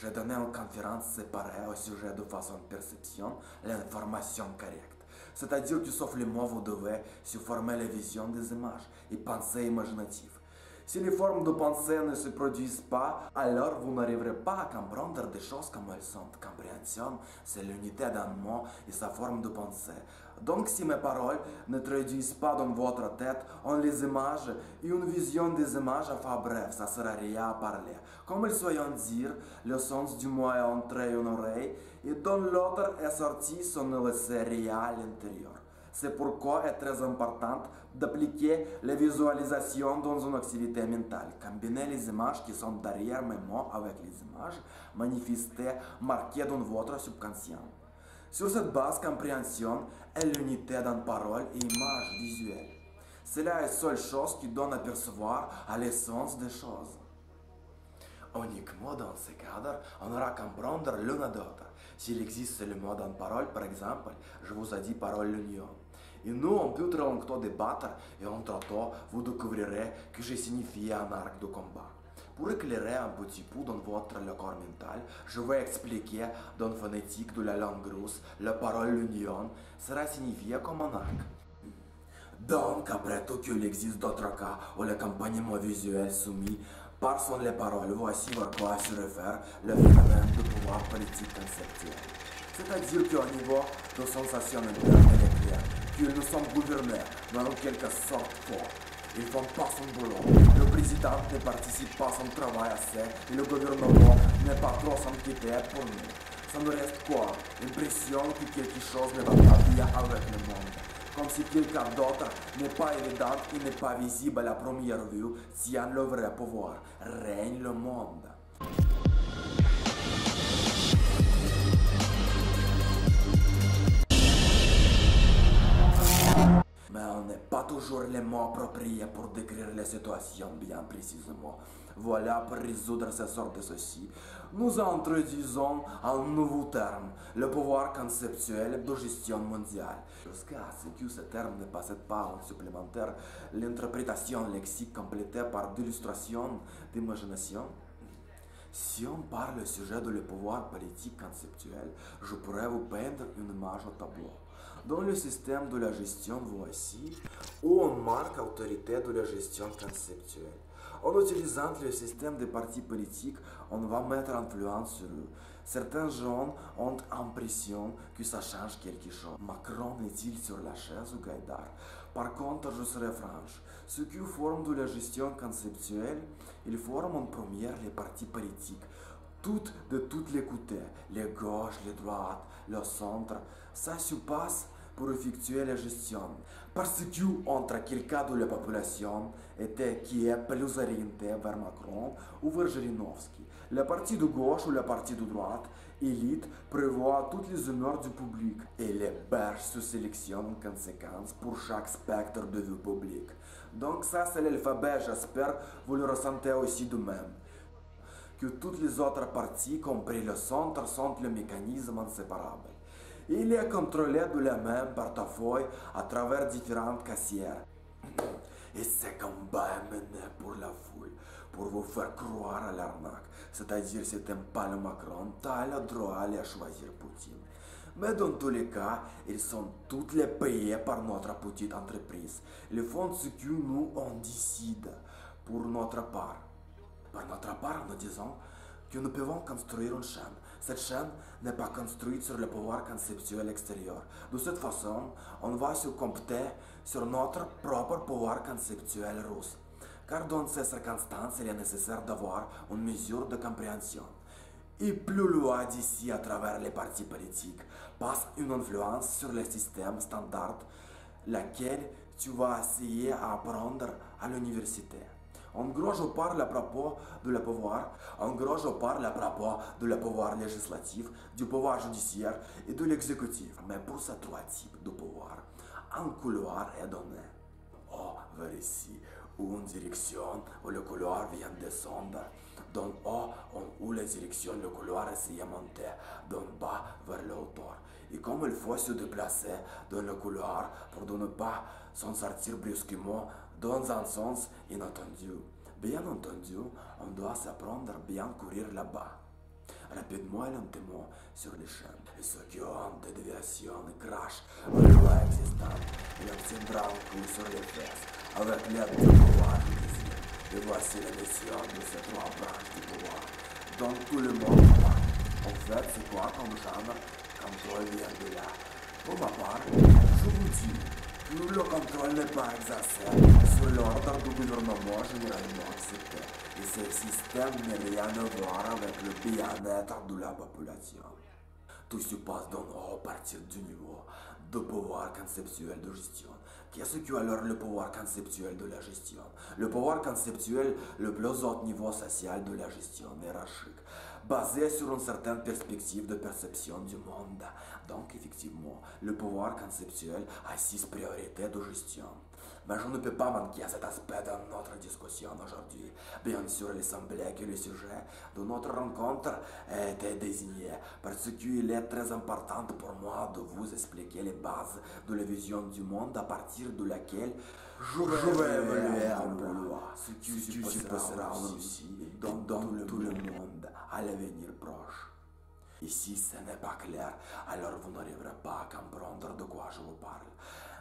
j'ai donné une conférence séparée au sujet de façon perception l'information correcte. C'est-à-dire que sauf les mots, vous devez se former la vision des images et penser imaginative. Si les formes de pensée ne se produisent pas, alors vous n'arriverez pas à comprendre des choses comme elles sont. Compréhension, c'est l'unité d'un mot et sa forme de pensée. Donc si mes paroles ne traduisent pas dans votre tête en les images et une vision des images, enfin bref, ça sert à rien à parler. Comme ils soyons dire, le sens du mot est entré une oreille et dans l'autre est sorti laisser rien à l'intérieur. C'est pourquoi est très important d'appliquer les visualisations dans une activité mentale. Combiner les images qui sont derrière mes mots avec les images manifestées marquées dans votre subconscient. Sur cette base, compréhension est l'unité dans parole et image visuelle. C'est la seule chose qui donne à percevoir à l'essence des choses. Uniquement dans ce cadre, on aura comprendre l'un à l'autre. S'il existe le mot dans parole, par exemple, je vous ai dit parole l'union. Et nous, on peut très longtemps débattre et entre-temps, vous découvrirez que je signifie un arc de combat. Pour éclairer un petit peu dans votre corps mental, je vais expliquer dans phonétique de la langue russe, la parole l'union sera signifiée comme un arc. Donc, après tout qu'il existe d'autres cas où l'accompagnement visuel soumis par son les paroles, voici à quoi se réfère le phénomène de pouvoir politique conceptuel. C'est-à-dire qu'au niveau de sensation interne, il que nous sommes gouvernés dans quelque sorte fort. Ils font pas son boulot. Le président ne participe pas à son travail assez et le gouvernement n'est pas trop s'inquiéter pour nous. Ça nous reste quoi? L'impression que quelque chose ne va pas bien avec le monde. Comme si quelqu'un d'autre n'est pas évident et n'est pas visible à la première vue, tient le vrai pouvoir, règne le monde. Toujours les mots appropriés pour décrire les situations bien précisément. Voilà, pour résoudre ces sortes de soucis, nous introduisons un nouveau terme, le pouvoir conceptuel de gestion mondiale. Jusqu'à ce que ce terme ne passe pas en supplémentaire l'interprétation lexique complétée par d'illustrations d'imagination. Si on parle au sujet de le pouvoir politique conceptuel, je pourrais vous peindre une image au tableau. Dans le système de la gestion, voici où on marque autorité de la gestion conceptuelle. En utilisant le système des partis politiques, on va mettre influence sur eux. Certains gens ont l'impression que ça change quelque chose. Macron est-il sur la chaise ou Gaïdar? Par contre, je serai franche. Ce qui forme de la gestion conceptuelle, il forme en première les partis politiques. Toutes de toutes les côtés, les gauches, les droites, le centre, ça se passe pour effectuer la gestion. Parce que entre quelqu'un de la population était qui est plus orienté vers Macron ou vers Jirinovski. Le parti de gauche ou le parti de droite, élite, prévoit toutes les humeurs du public et les berges se sélectionnent en conséquence pour chaque spectre de vue publique. Donc ça c'est l'alphabet, j'espère vous le ressentez aussi de même que toutes les autres parties, compris le centre, sont le mécanisme inséparable. Il est contrôlé de la même portefeuille à travers différentes cassières. Et ce combat est mené pour la foule, pour vous faire croire à l'arnaque. C'est-à-dire, si t'aimes pas le Macron, t'as le droit à choisir Poutine. Mais dans tous les cas, ils sont toutes les payés par notre petite entreprise. Ils font ce que nous on décide pour notre part. Par notre part, nous disons que nous pouvons construire une chaîne. Cette chaîne n'est pas construite sur le pouvoir conceptuel extérieur. De cette façon, on va se compter sur notre propre pouvoir conceptuel russe. Car dans ces circonstances, il est nécessaire d'avoir une mesure de compréhension. Et plus loin d'ici, à travers les partis politiques, passe une influence sur le système standard, laquelle tu vas essayer d'apprendre à l'université. En gros, je parle à propos de le pouvoir. En gros, je parle à propos de le pouvoir législatif, du pouvoir judiciaire et de l'exécutif. Mais pour ces trois types de pouvoir, un couloir est donné. Oh, vers ici, une direction où le couloir vient descendre. D'en haut, où la direction, le couloir essaye de monter. D'en bas, vers le hauteur. Et comme il faut se déplacer dans le couloir pour ne pas s'en sortir brusquement dans un sens inattendu. Bien entendu, on doit s'apprendre à bien courir là-bas. rapidement et lentement sur les chaînes. Et ce qui ont des déviations et crash à la loi existante, il obtiendra un coup sur les fesses avec l'aide du pouvoir. Et voici la mission de ces trois branches du pouvoir, dont tout le monde parle. En fait, c'est quoi comme genre Contrôle vient de là. Pour ma part, je vous dis, que le contrôle n'est pas exercé sur l'ordre du gouvernement généralement accepté. Et ce système n'a rien à voir avec le bien-être de la population. Tout se passe donc à partir du niveau de pouvoir conceptuel de gestion. Qu'est-ce que alors le pouvoir conceptuel de la gestion? Le pouvoir conceptuel, le plus haut niveau social de la gestion hiérarchique, basé sur une certaine perspective de perception du monde. Donc, effectivement, le pouvoir conceptuel a six priorités de gestion. Mais je ne peux pas manquer à cet aspect de notre discussion aujourd'hui. Bien sûr, il semblait que le sujet de notre rencontre était désigné parce qu'il est très important pour moi de vous expliquer les bases de la vision du monde à partir de laquelle je vais évaluer un peu ce qui se passera en Russie et dans, tout le monde à l'avenir proche. Et si ce n'est pas clair, alors vous n'arriverez pas à comprendre de quoi je vous parle.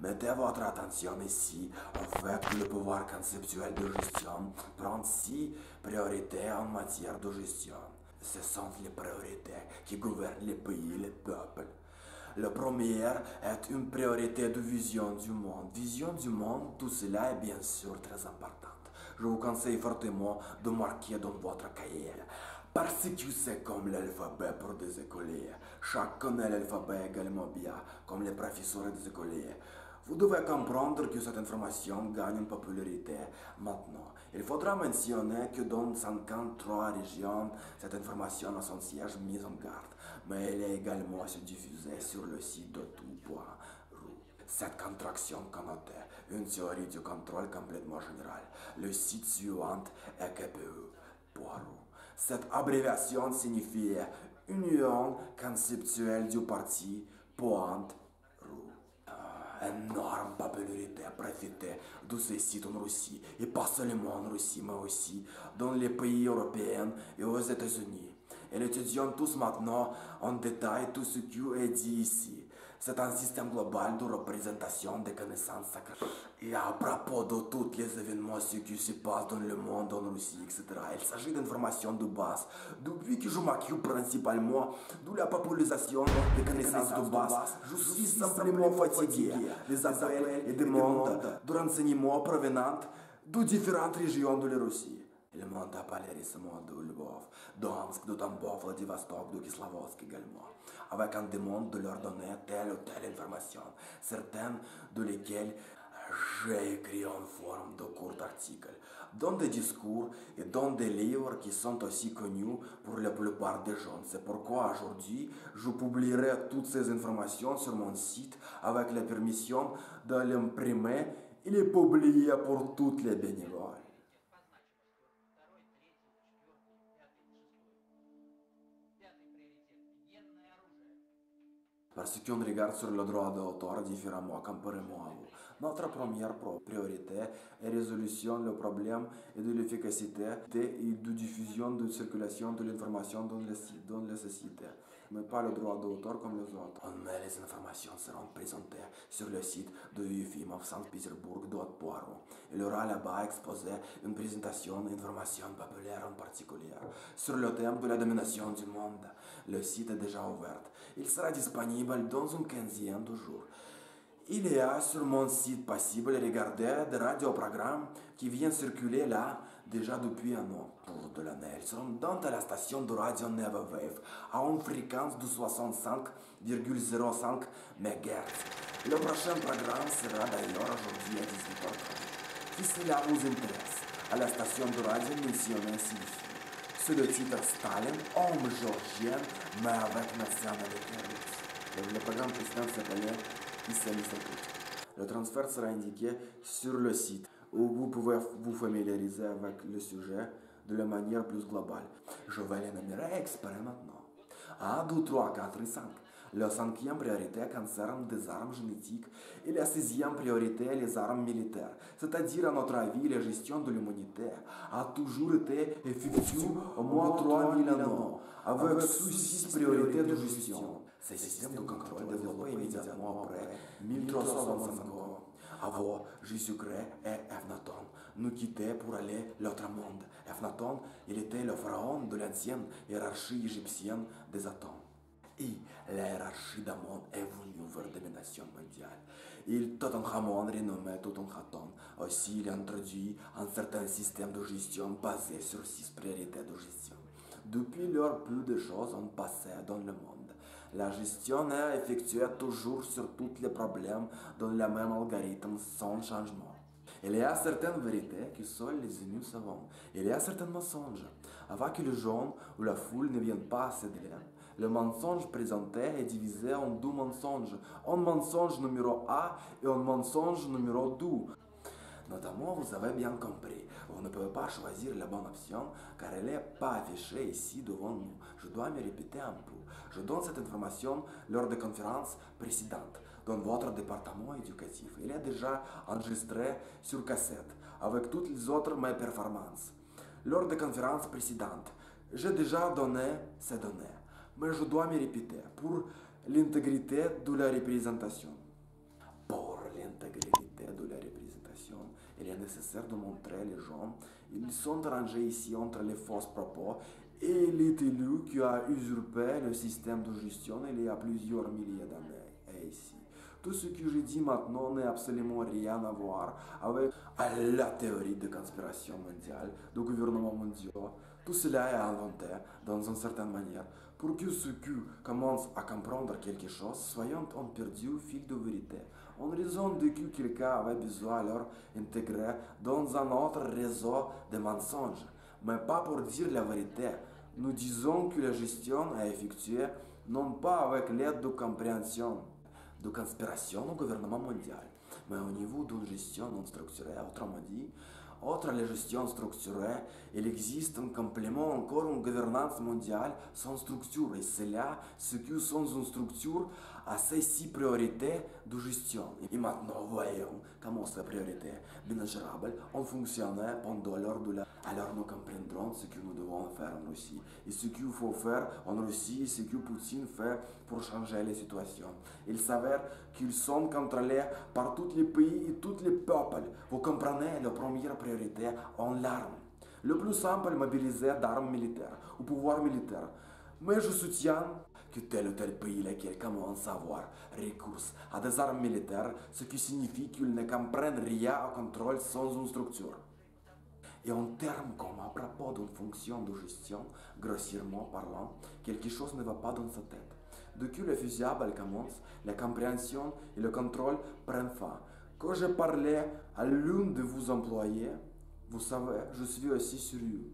Mettez votre attention ici au fait que le pouvoir conceptuel de gestion prend six priorités en matière de gestion. Ce sont les priorités qui gouvernent les pays et les peuples. La première est une priorité de vision du monde. Vision du monde, tout cela est bien sûr très important. Je vous conseille fortement de marquer dans votre cahier. Parce que c'est comme l'alphabet pour des écoliers. Chaque connaît l'alphabet également bien, comme les professeurs des écoliers. Vous devez comprendre que cette information gagne en popularité maintenant. Il faudra mentionner que dans 53 régions, cette information a son siège mise en garde, mais elle est également diffusée sur le site de tout.ru. Cette contraction connotée une théorie du contrôle complètement général. Le site suivant est KPE.ru. Cette abréviation signifie Union conceptuelle du parti énorme popularité profiter de ces sites en Russie, et pas seulement en Russie, mais aussi dans les pays européens et aux États-Unis. Et étudions tous maintenant en détail tout ce qui est dit ici. C'est un système global de représentation des connaissances sacrées. Et à propos de tous les événements, ce qui se passe dans le monde, en Russie, etc. Il s'agit d'informations de base. Depuis que je m'occupe principalement de la popularisation des connaissances de base, je suis simplement fatigué des appels et demandes de renseignements provenant de différentes régions de la Russie. Le monde appelé récemment de Lvov, Donsk, de Tambov, Vladivostok, de Kislovodsk également avec un demande de leur donner telle ou telle information, certaines de lesquelles j'ai écrit en forme de court article, dans des discours et dans des livres qui sont aussi connus pour la plupart des gens. C'est pourquoi aujourd'hui, je publierai toutes ces informations sur mon site avec la permission de l'imprimer et les publier pour toutes les bénévoles. Parce qu'on regarde sur le droit d'auteur différemment comparément à vous. Notre première priorité est résolution le problème et de l'efficacité et de diffusion de circulation de l'information dans dans les sociétés, mais pas le droit d'auteur comme les autres. Mais les informations seront présentées sur le site de UFIM of Saint-Pétersbourg Il aura là-bas exposé une présentation d'informations populaires en particulier sur le thème de la domination du monde. Le site est déjà ouvert. Il sera disponible dans une quinzaine de jours. Il y a sur mon site possible de regarder des radioprogrammes qui viennent circuler là déjà depuis un an. Pour de l'année, ils seront dans la station de radio Neva Wave à une fréquence de 65,05 MHz. Le prochain programme sera d'ailleurs aujourd'hui à 18h30. Si cela vous intéresse, à la station de radio mentionnée ci-dessus sous le titre Stalin, homme georgien, mais avec nationalité russe. Le programme précédent s'appelait le transfert sera indiqué sur le site où vous pouvez vous familiariser avec le sujet de la manière plus globale. Je vais les numérer exprès maintenant. 1, 2, 3, 4 et 5. La cinquième priorité concerne des armes génétiques et la sixième priorité les armes militaires. C'est-à-dire, à notre avis, la gestion de l'humanité a toujours été effectuée au moins 3000 ans avec six priorités de gestion. Ces systèmes de contrôle développés immédiatement après 1325 ans. Avant, Jésus-Christ et Epnaton nous quittaient pour aller l'autre monde. Epnaton, il était le pharaon de l'ancienne hiérarchie égyptienne des atomes. Et la hiérarchie d'Amon évolue vers des nations mondiales. Il Totenkhamon renommé Totenkhaton aussi il introduit un certain système de gestion basé sur six priorités de gestion. Depuis lors, peu de choses ont passé dans le monde. La gestion est effectuée toujours sur tous les problèmes dans le même algorithme sans changement. Il y a certaines vérités que seuls les élus savent. Il y a certains mensonges. Avant que les gens ou la foule ne viennent pas à céder, le mensonge présenté est divisé en deux mensonges. Un mensonge numéro A et un mensonge numéro 2. Notamment, vous avez bien compris, vous ne pouvez pas choisir la bonne option car elle n'est pas affichée ici devant nous. Je dois me répéter un peu. Je donne cette information lors des conférences précédentes dans votre département éducatif. Il est déjà enregistré sur cassette avec toutes les autres mes performances. Lors des conférences précédentes, j'ai déjà donné ces données, mais je dois me répéter pour l'intégrité de la représentation. Pour l'intégrité de la représentation, il est nécessaire de montrer les gens. Ils sont rangés ici entre les fausses propos et l'élu qui a usurpé le système de gestion il y a plusieurs milliers d'années. Ici. Tout ce que je dis maintenant n'a absolument rien à voir avec la théorie de conspiration mondiale, de gouvernement mondiaux. Tout cela est inventé dans une certaine manière pour que ceux qui commencent à comprendre quelque chose soient ont perdu le fil de vérité, en raison de que quelqu'un avait besoin leur intégrer dans un autre réseau de mensonges, mais pas pour dire la vérité. Nous disons que la gestion est effectuée non pas avec l'aide de compréhension, de conspiration au gouvernement mondial, mais au niveau d'une gestion non structurée. Autrement dit, outre la gestion structurée, il existe un complément encore une gouvernance mondiale sans structure. Et c'est là ce qui sans une structure a ces six priorités de gestion. Et maintenant, voyons comment ces priorités ménagerables ont fonctionné pendant l'heure de la... Alors nous comprendrons ce que nous devons faire en Russie. Et ce qu'il faut faire en Russie, ce que Poutine fait pour changer les situations. Il s'avère qu'ils sont contrôlés par tous les pays et tous les peuples. Vous comprenez la première priorité en l'arme. Le plus simple, mobiliser d'armes militaires ou pouvoir militaire. Mais je soutiens que tel ou tel pays lequel commence à avoir recours à des armes militaires, ce qui signifie qu'ils ne comprennent rien au contrôle sans une structure. Et en termes comme à propos d'une fonction de gestion, grossièrement parlant, quelque chose ne va pas dans sa tête. Que le fusible commence, la compréhension et le contrôle prennent fin. Quand je parlais à l'une de vos employés, vous savez, je suis aussi sérieux.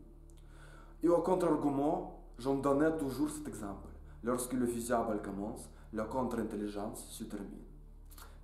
Et au contre-argument, j'en donnais toujours cet exemple. Lorsque le fusible commence, la contre-intelligence se termine.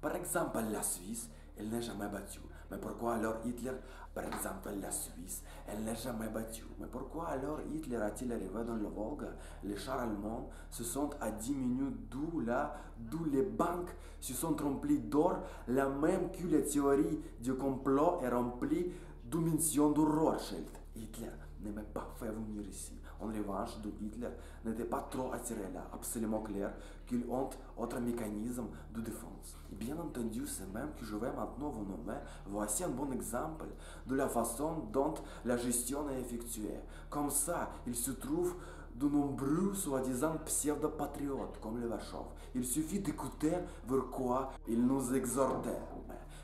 Par exemple, la Suisse, elle n'est jamais battue. Mais pourquoi alors Hitler, par exemple, la Suisse, elle n'est jamais battue Mais pourquoi alors Hitler a-t-il arrivé dans le Volga Les chars allemands se sont à 10 minutes d'où là, d'où les banques se sont remplies d'or, la même que la théorie du complot est remplie de mentions de Rothschild. Hitler m'a pas fait venir ici. En revanche, de Hitler n'était pas trop attiré là, absolument clair qu'ils ont autre mécanisme de défense. Bien entendu, c'est même que je vais maintenant vous nommer, voici un bon exemple de la façon dont la gestion est effectuée. Comme ça, il se trouve de nombreux soi-disant pseudo-patriotes comme le Vachov. Il suffit d'écouter vers quoi ils nous exhortaient.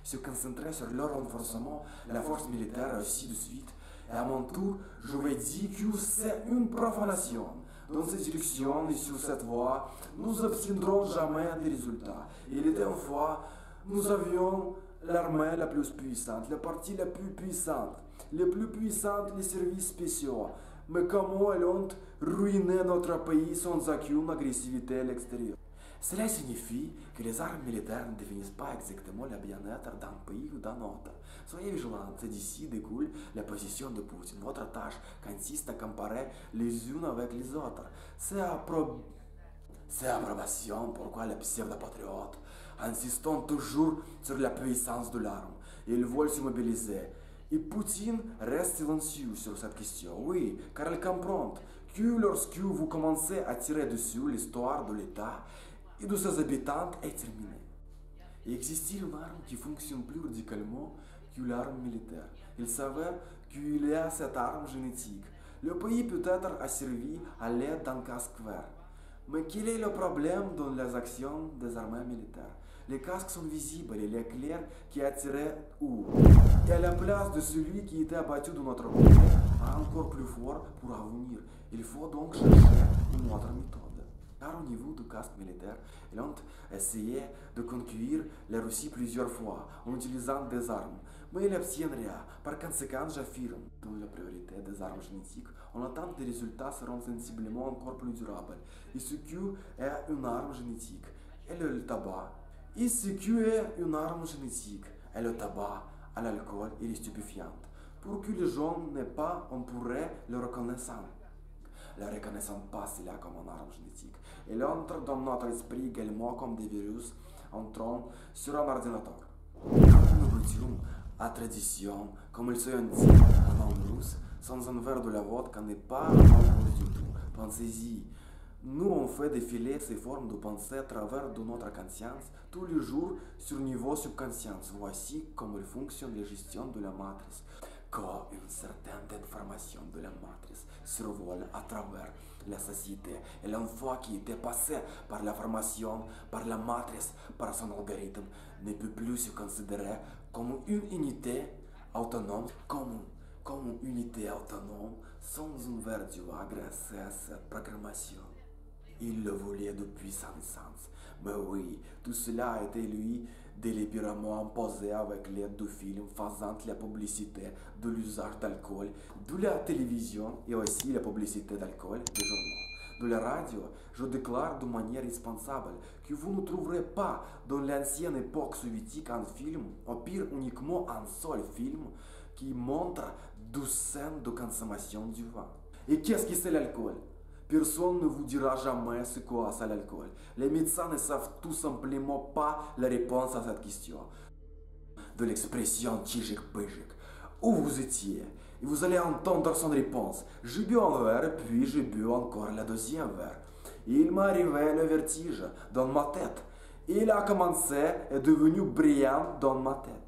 Se concentrer sur leur renforcement, la force militaire aussi de suite à mon tour, je vais dire que c'est une profanation. Dans cette direction et sur cette voie, nous obtiendrons jamais des résultats. Il était une fois, nous avions l'armée la plus puissante, la partie la plus puissante, les plus puissantes, les services spéciaux. Mais comment elles ont ruiné notre pays sans aucune agressivité à l'extérieur? Cela signifie que les armes militaires ne définissent pas exactement le bien-être d'un pays ou d'un autre. Soyez vigilants, d'ici découle la position de Poutine. Votre tâche consiste à comparer les unes avec les autres. C'est C'est approbation pourquoi les pseudo-patriotes, insistant toujours sur la puissance de l'arme, ils veulent se mobiliser. Et Poutine reste silencieux sur cette question. Oui, car il comprend que lorsque vous commencez à tirer dessus l'histoire de l'État et de ses habitants est terminée. Existe une arme qui fonctionne plus radicalement que l'arme militaire? Il s'avère qu'il y a cette arme génétique. Le pays peut-être a servi à l'aide d'un casque vert. Mais quel est le problème dans les actions des armées militaires? Les casques sont visibles et l'éclair qui a tiré où? Et à la place de celui qui était abattu de notre côté, encore plus fort pour venir. Il faut donc chercher une autre méthode. Car au niveau du casque militaire, ils ont essayé de conquérir la Russie plusieurs fois en utilisant des armes. Mais ils n'obtiennent rien. Par conséquent, j'affirme, dans la priorité des armes génétiques, on attend que les résultats seront sensiblement encore plus durables. Et qui est une arme génétique est le tabac. Et qui est une arme génétique est le tabac, l'alcool et les stupéfiants. Pour que les gens n'aient pas, on pourrait le reconnaître la reconnaissance passe là comme une arme génétique. Elle entre dans notre esprit également comme des virus entrant sur un ordinateur. Nous à tradition, comme il se dit en langue russe, sans un verre de la vodka n'est pas un du tout. Pensez-y. Nous, on fait défiler ces formes de pensée à travers de notre conscience tous les jours sur niveau subconscience. Voici comment fonctionne la gestion de la matrice quand une certaine information de la matrice survole à travers la société. Et l'enfant qui était passé par la formation, par la matrice, par son algorithme, ne peut plus se considérer comme une unité autonome, comme, une unité autonome, sans une vertu grâce à cette programmation. Il le voulait depuis sa naissance. Mais oui, tout cela été lui délibérément imposé avec l'aide de films faisant la publicité de l'usage d'alcool, de la télévision et aussi la publicité d'alcool des journaux. De la radio, je déclare de manière responsable que vous ne trouverez pas dans l'ancienne époque soviétique un film, au pire uniquement un seul film, qui montre 12 scènes de consommation du vin. Et qu'est-ce que c'est l'alcool? Personne ne vous dira jamais ce qu'est c'est l'alcool. Les médecins ne savent tout simplement pas la réponse à cette question. De l'expression tchijik pijik. Où vous étiez Et vous allez entendre son réponse. J'ai bu un verre, puis j'ai bu encore le deuxième verre. Il arrivé le vertige dans ma tête. Il a commencé et devenu brillant dans ma tête.